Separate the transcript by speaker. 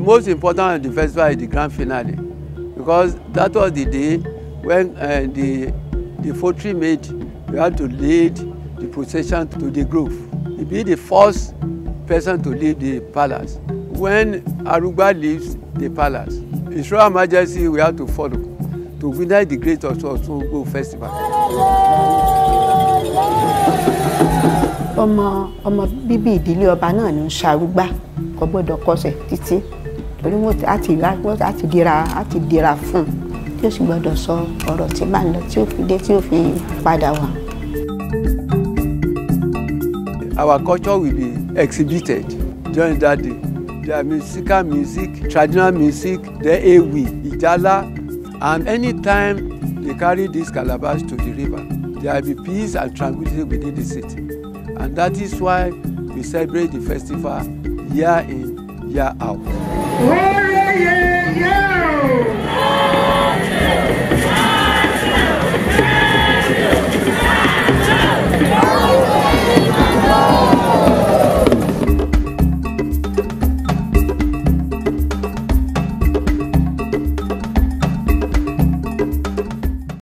Speaker 1: most important of the festival is the grand finale because that was the day when uh, the the poultry maid we had to lead the procession to the grove. He be the first person to leave the palace. When Arugba leaves the palace, His Royal Majesty we have to follow to witness the great Ọ̀ṣun Òṣogbo festival.
Speaker 2: ọmọ ọmọ bíbí ìdílé ọba náà ní ṣàrúgbà kò gbọ́dọ̀ kọsẹ̀ títí torí wọn ti wọn á ti dira á ti dira fún un tí ó sì gbọ́dọ̀ sọ ọ̀rọ̀ tí ń lọ tí ó fi dé tí ó fi padà wá.
Speaker 1: Our culture will be exhibited during that day. There are musical music, traditional music, the ewi, ìjálá, and anytime they carry this calabash to the river, there will be peace and tranquility within the city. And that is why we celebrate the festival year in, year out. Where